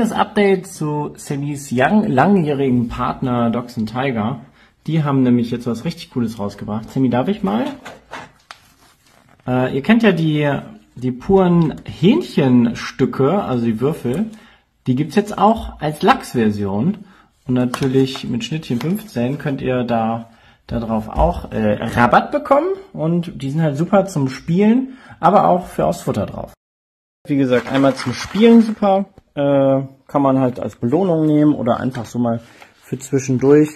Das Update zu Sammys langjährigen Partner Dogs Tiger. Die haben nämlich jetzt was richtig Cooles rausgebracht. Sammy, darf ich mal? Äh, ihr kennt ja die, die puren Hähnchenstücke, also die Würfel. Die gibt's jetzt auch als Lachsversion. Und natürlich mit Schnittchen 15 könnt ihr da darauf auch äh, Rabatt bekommen. Und die sind halt super zum Spielen, aber auch für aufs Futter drauf. Wie gesagt, einmal zum Spielen super. Äh, kann man halt als Belohnung nehmen oder einfach so mal für zwischendurch,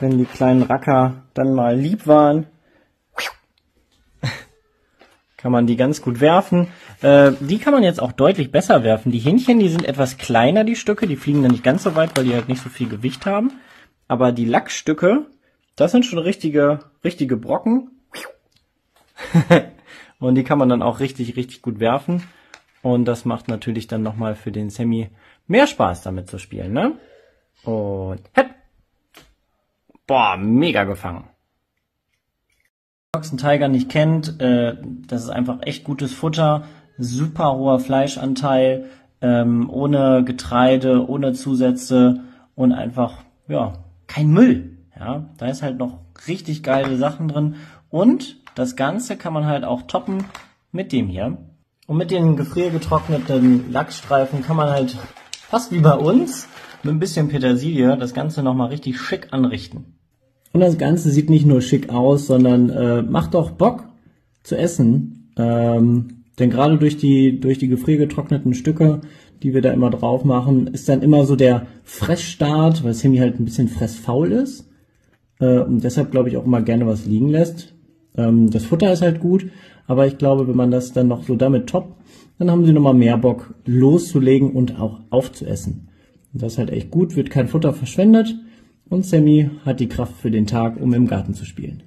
wenn die kleinen Racker dann mal lieb waren. kann man die ganz gut werfen. Äh, die kann man jetzt auch deutlich besser werfen. Die Hähnchen, die sind etwas kleiner, die Stücke. Die fliegen dann nicht ganz so weit, weil die halt nicht so viel Gewicht haben. Aber die Lackstücke, das sind schon richtige, richtige Brocken. Und die kann man dann auch richtig, richtig gut werfen. Und das macht natürlich dann nochmal für den Semi mehr Spaß damit zu spielen, ne? Und hepp. Boah, mega gefangen. Fox Tiger nicht kennt, äh, das ist einfach echt gutes Futter, super hoher Fleischanteil, ähm, ohne Getreide, ohne Zusätze und einfach, ja, kein Müll. Ja, da ist halt noch richtig geile Sachen drin und das Ganze kann man halt auch toppen mit dem hier. Und mit den gefriergetrockneten Lachsstreifen kann man halt fast wie bei uns mit ein bisschen Petersilie das Ganze nochmal richtig schick anrichten. Und das Ganze sieht nicht nur schick aus, sondern äh, macht auch Bock zu essen. Ähm, denn gerade durch die, durch die gefriergetrockneten Stücke, die wir da immer drauf machen, ist dann immer so der Fressstart, weil Sammy halt ein bisschen fressfaul ist. Äh, und deshalb glaube ich auch immer gerne was liegen lässt. Ähm, das Futter ist halt gut, aber ich glaube, wenn man das dann noch so damit toppt, dann haben sie nochmal mehr Bock loszulegen und auch aufzuessen. Und das ist halt echt gut, wird kein Futter verschwendet und Sammy hat die Kraft für den Tag, um im Garten zu spielen.